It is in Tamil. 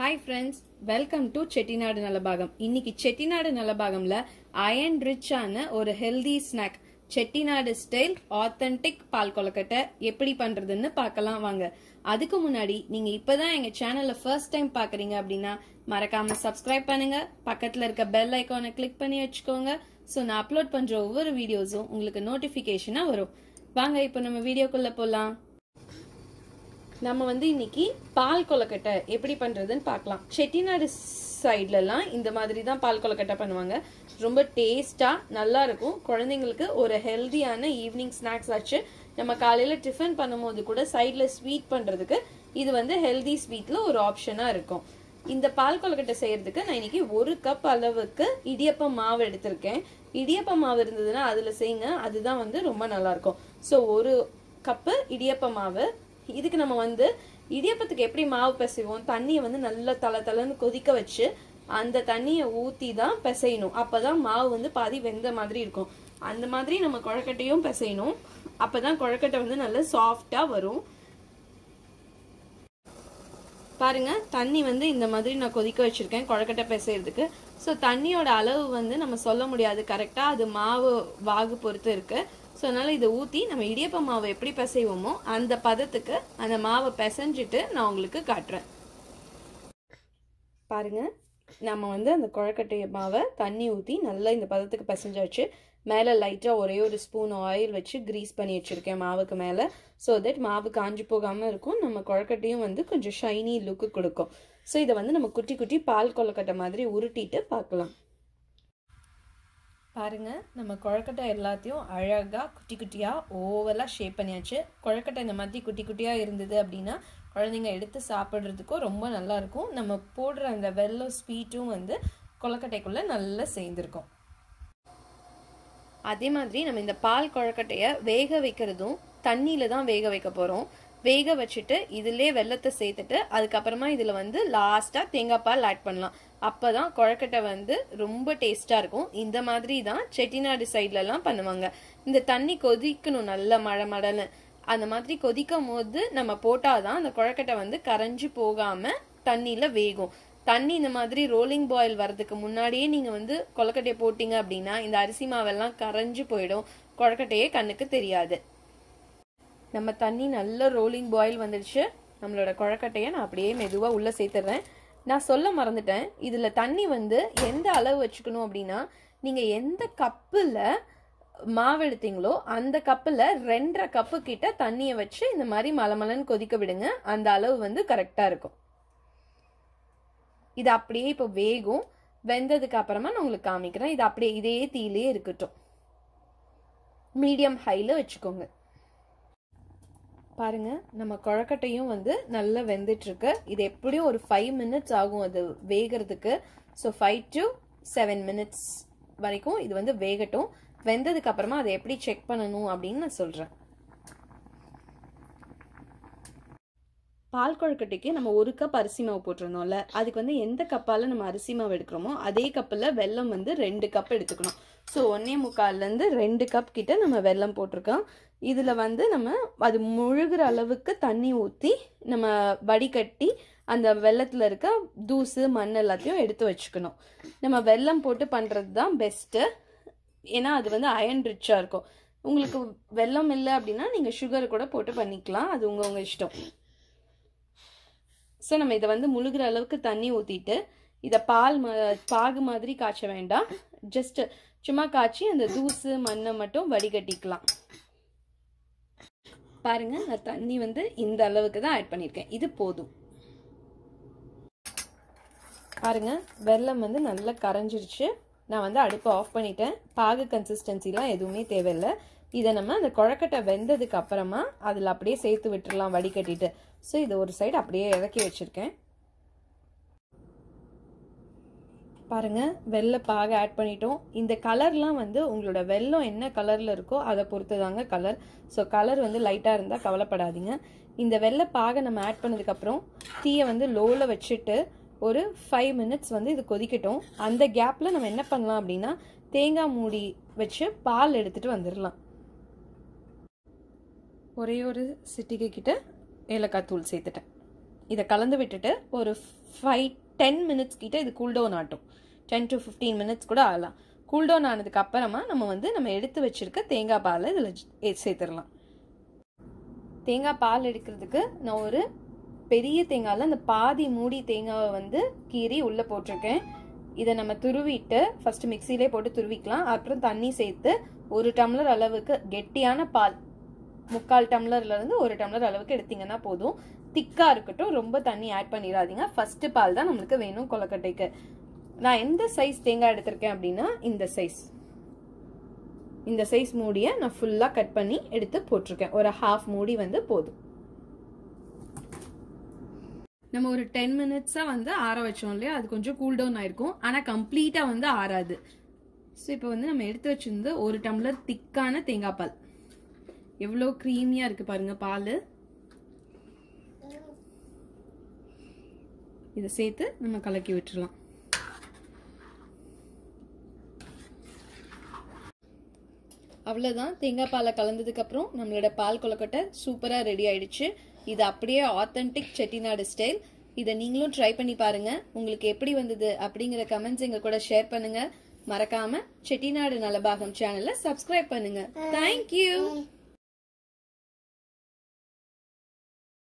Hi friends welcome to Chettinad Nalabagam இன்னைக்கு செட்டிநாடு நலபாகம்ல அயன் ரிச்சான ஒரு healthy snack Chettinad style authentic பால் கொலக்கட்டை எப்படி பண்றதுன்னு பார்க்கலாம் வாங்க. அதுக்கு முன்னாடி நீங்க இப்பதான் எங்க சேனல்ல ஃபர்ஸ்ட் டைம் பாக்குறீங்க அப்படின்னா மறக்காம சப்ஸ்கிரைப் பண்ணுங்க. பக்கத்துல இருக்க பெல் ஐக்கானை கிளிக் பண்ணி வச்சுக்கோங்க. ஸோ நான் அப்லோட் பண்ற ஒவ்வொரு வீடியோஸும் உங்களுக்கு நோட்டிபிகேஷனா வரும். வாங்க இப்போ நம்ம வீடியோக்குள்ள போலாம். நம்ம வந்து இன்னைக்கு பால் கொலக்கட்டை எப்படி பண்றதுன்னு பார்க்கலாம். செட்டிநாடு சைட்லலாம் இந்த மாதிரி தான் பால் கொலக்கட்டை பண்ணுவாங்க. ரொம்ப டேஸ்டா நல்லா இருக்கும். குழந்தைங்களுக்கு ஒரு ஹெல்தியான ஈவினிங் ஸ்நாக்ஸ் ஆச்சு நம்ம காலையில டிஃபன் பண்ணும்போது கூட சைட்ல ஸ்வீட் பண்றதுக்கு இது வந்து ஹெல்தி ஸ்வீட்ல ஒரு ஆப்ஷனா இருக்கும். இந்த பால் கொலக்கட்டை செய்யறதுக்கு நான் இன்னைக்கு ஒரு கப் அளவுக்கு இடியப்பம் மாவு எடுத்திருக்கேன். இடியப்பம் மாவு இருந்ததுன்னா அதுல செய்யுங்க அதுதான் வந்து ரொம்ப நல்லா இருக்கும். ஸோ ஒரு கப்பு இடியப்ப மாவு இதுக்கு நம்ம வந்து இடியப்பத்துக்கு எப்படி மாவு பிசைவோம்? தண்ணியை வந்து நல்லா தலை தலைன்னு கொதிக்க வச்சு அந்த தண்ணியை ஊற்றி தான் பிசையணும். அப்பதான் மாவு வந்து பாதி வெந்த மாதிரி இருக்கும். அந்த மாதிரி நம்ம குழக்கட்டையும் பிசையணும். அப்பதான் குழக்கட்டை வந்து நல்லா சாஃப்டாக வரும். பாருங்கள் தண்ணி வந்து இந்த மாதிரி நான் கொதிக்க வச்சுருக்கேன் குழக்கட்டை பிசைகிறதுக்கு ஸோ தண்ணியோட அளவு வந்து நம்ம சொல்ல முடியாது. கரெக்டாக அது மாவு வாகு பொறுத்து இருக்குது ஸோ அதனால் இதை ஊற்றி நம்ம இடியப்ப மாவை எப்படி பிசைவோமோ அந்த பதத்துக்கு அந்த மாவை பிசைஞ்சிட்டு நான் உங்களுக்கு காட்டுறேன். பாருங்கள் நம்ம வந்து அந்த குழக்கட்டை மாவை தண்ணி ஊற்றி நல்லா இந்த பதத்துக்கு பிசைஞ்சாச்சு. மேலே லைட்டாக ஒரே ஒரு ஸ்பூன் ஆயில் வச்சு க்ரீஸ் பண்ணி வச்சுருக்கேன் மாவுக்கு மேலே. ஸோ தட் மாவு காஞ்சி போகாமல் இருக்கும். நம்ம குழக்கட்டையும் வந்து கொஞ்சம் ஷைனி லுக்கு கொடுக்கும். ஸோ இதை வந்து நம்ம குட்டி குட்டி பால் கொழக்கட்டை மாதிரி உருட்டிட்டு பார்க்கலாம். பாருங்க நம்ம குழக்கட்டை எல்லாத்தையும் அழகாக குட்டி குட்டியாக ஓவலாக ஷேப் பண்ணியாச்சு. குழக்கட்டை இந்த மாதிரி குட்டி குட்டியாக இருந்தது அப்படின்னா குழந்தைங்க எடுத்து சாப்பிட்றதுக்கும் ரொம்ப நல்லா இருக்கும். நம்ம போடுற அந்த வெள்ளம் ஸ்வீட்டும் வந்து கொழக்கட்டைக்குள்ளே நல்லா சேர்ந்துருக்கும். அதே மாதிரி நம்ம இந்த பால் குழக்கட்டைய வேக வைக்கிறதும் தண்ணியில் தான் வேக வைக்க போகிறோம் வேக வச்சுட்டு இதிலே வெள்ளத்தை சேர்த்துட்டு அதுக்கப்புறமா இதில் வந்து லாஸ்ட்டாக தேங்காய் பால் ஆட் பண்ணலாம். அப்போ தான் குழக்கட்டை வந்து ரொம்ப டேஸ்ட்டாக இருக்கும். இந்த மாதிரி தான் செட்டிநாடு சைட்லலாம் பண்ணுவாங்க. இந்த தண்ணி கொதிக்கணும் நல்ல மழை மடல்னு அந்த மாதிரி கொதிக்கும் போது நம்ம போட்டாதான் அந்த குழக்கட்டை வந்து கரைஞ்சு போகாமல் தண்ணியில் வேகும். தண்ணி இந்த மாதிரி ரோலிங் பாயில் வரதுக்கு முன்னாடியே நீங்கள் வந்து கொழக்கட்டையை போட்டிங்க அப்படின்னா இந்த அரிசி மாவெல்லாம் கரைஞ்சு போயிடும். கொழக்கட்டையே கண்ணுக்கு தெரியாது. நம்ம தண்ணி நல்ல ரோலிங் பாயில் வந்துடுச்சு. நம்மளோட குழக்கட்டையை நான் அப்படியே மெதுவாக உள்ளே சேர்த்துடுறேன். நான் சொல்ல மறந்துட்டேன். இதில் தண்ணி வந்து எந்த அளவு வச்சுக்கணும் அப்படின்னா நீங்கள் எந்த கப்பில் மாவு எடுத்தீங்களோ அந்த கப்பில் ரெண்டரை கப்பு கிட்ட தண்ணியை வச்சு இந்த மாதிரி மலமலன்னு கொதிக்க விடுங்க. அந்த அளவு வந்து கரெக்டாக இருக்கும். இது அப்படியே இப்போ வேகும். வெந்ததுக்கு அப்புறமா நான் உங்களுக்கு காமிக்கிறேன். இது அப்படியே இதே தீலே இருக்கட்டும். மீடியம் ஹைல வச்சுக்கோங்க. பாருங்க நம்ம குழக்கட்டையும் வந்து நல்லா வெந்துட்டு இது எப்படியும் ஒரு ஃபைவ் மினிட்ஸ் ஆகும் அது வேகிறதுக்கு. So five to seven minutes வரைக்கும் இது வந்து வேகட்டும். வெந்ததுக்கு அப்புறமா அதை எப்படி செக் பண்ணணும் அப்படின்னு நான் சொல்றேன். பால் கொழுக்கட்டைக்கு நம்ம ஒரு கப் அரிசி மாவு போட்டிருந்தோம்ல அதுக்கு வந்து எந்த கப்பால் நம்ம அரிசி மாவு எடுக்கிறோமோ அதே கப்பில் வெல்லம் வந்து ரெண்டு கப் எடுத்துக்கணும். ஸோ ஒன்னே முக்கால்லேருந்து ரெண்டு கப் கிட்ட நம்ம வெல்லம் போட்டிருக்கோம். இதில் வந்து நம்ம அது முழுகிற அளவுக்கு தண்ணி ஊற்றி நம்ம வடிகட்டி அந்த வெள்ளத்தில் இருக்க தூசு மண் எல்லாத்தையும் எடுத்து வச்சுக்கணும். நம்ம வெல்லம் போட்டு பண்ணுறது தான் பெஸ்ட்டு ஏன்னா அது வந்து அயன் ரிச்சாக இருக்கும். உங்களுக்கு வெல்லம் இல்லை அப்படின்னா நீங்கள் சுகர் கூட போட்டு பண்ணிக்கலாம். அது உங்கள் உங்கள் இஷ்டம். ஸோ நம்ம இதை வந்து முழுகிற அளவுக்கு தண்ணி ஊற்றிட்டு இதை பால் ம பாகு மாதிரி காய்ச்ச வேண்டாம். ஜஸ்ட் சும்மா காய்ச்சி அந்த தூசு மண்ணை மட்டும் வடிகட்டிக்கலாம். பாருங்க நான் தண்ணி வந்து இந்த அளவுக்கு தான் ஆட் பண்ணியிருக்கேன். இது போதும். பாருங்க வெல்லம் வந்து நல்லா கரைஞ்சிருச்சு. நான் வந்து அடுப்பை ஆஃப் பண்ணிட்டேன். பாகு கன்சிஸ்டன்சிலாம் எதுவுமே தேவையில்லை. இதை நம்ம அந்த குழக்கட்டை வெந்ததுக்கு அப்புறமா அதில் அப்படியே சேர்த்து விட்டுடலாம் வடிகட்டிட்டு ஸோ இதை ஒரு சைடு அப்படியே இறக்கி வச்சுருக்கேன். பாருங்க வெள்ளை பாக ஆட் பண்ணிட்டோம். இந்த கலர்லாம் வந்து உங்களோட வெள்ளம் என்ன கலரில் இருக்கோ அதை பொறுத்து தாங்க கலர் ஸோ கலர் வந்து லைட்டாக இருந்தால் கவலைப்படாதீங்க. இந்த வெள்ளை பாகை நம்ம ஆட் பண்ணதுக்கப்புறம் தீயை வந்து லோவில் வச்சுட்டு ஒரு ஃபைவ் மினிட்ஸ் வந்து இது கொதிக்கட்டும். அந்த கேப்பில் நம்ம என்ன பண்ணலாம் அப்படின்னா தேங்காய் மூடி வச்சு பால் எடுத்துகிட்டு வந்துடலாம் ஒரே ஒரு சிட்டிகை கிட்ட ஏலக்காய் தூள் சேர்த்துட்டேன். இதை கலந்து விட்டுட்டு ஒரு ஃபைவ் டென் மினிட்ஸ் கிட்ட இது கூல்டவுன் ஆட்டும். டென் டு ஃபிஃப்டீன் மினிட்ஸ் கூட ஆகலாம். கூல்டவுன் ஆனதுக்கு அப்புறமா நம்ம வந்து நம்ம எடுத்து வச்சுருக்க தேங்காய் பாலை இதில் சேர்த்துடலாம். தேங்காய் பால் எடுக்கிறதுக்கு நான் ஒரு பெரிய தேங்காயில் அந்த பாதி மூடி தேங்காவை வந்து கீறி உள்ளே போட்டிருக்கேன். இதை நம்ம துருவிட்டு ஃபஸ்ட்டு மிக்சிலே போட்டு துருவிக்கலாம். அப்புறம் தண்ணி சேர்த்து ஒரு டம்ளர் அளவுக்கு கெட்டியான பால் முக்கால் டம்ளர்லேருந்து ஒரு டம்ளர் அளவுக்கு எடுத்தீங்கன்னா போதும். திக்காக இருக்கட்டும் ரொம்ப தண்ணி ஆட் பண்ணிடாதீங்க. ஃபஸ்ட்டு பால் தான் நம்மளுக்கு வேணும் கொலக்கட்டைக்கு நான் எந்த சைஸ் தேங்காய் எடுத்திருக்கேன் அப்படின்னா இந்த சைஸ் இந்த சைஸ் மூடியை நான் ஃபுல்லாக கட் பண்ணி எடுத்து போட்டிருக்கேன். ஒரு ஹாஃப் மூடி வந்து போதும். நம்ம ஒரு டென் மினிட்ஸாக வந்து ஆற வச்சோம் இல்லையா? அது கொஞ்சம் கூல் டவுன் ஆயிருக்கும். ஆனால் கம்ப்ளீட்டாக வந்து ஆறாது. ஸோ இப்போ வந்து நம்ம எடுத்து வச்சிருந்து ஒரு டம்ளர் திக்கான தேங்காய் பால். எவ்வளோ க்ரீமியாக இருக்குது பாருங்கள் பால். இதை சேர்த்து நம்ம கலக்கி விட்டுறலாம். அவ்வளோதான் தேங்காய் பாலை கலந்ததுக்கப்புறம் நம்மளோட பால் கொலக்கட்டை சூப்பராக ரெடி ஆயிடுச்சு. இது அப்படியே ஆத்தென்டிக் செட்டிநாடு ஸ்டைல் இதை நீங்களும் ட்ரை பண்ணி பாருங்கள் உங்களுக்கு எப்படி வந்தது அப்படிங்கிற கமெண்ட்ஸ் எங்கள் கூட ஷேர் பண்ணுங்க. மறக்காம செட்டிநாடு நலபாகம் சேனலை சப்ஸ்கிரைப் பண்ணுங்க. தேங்க்யூ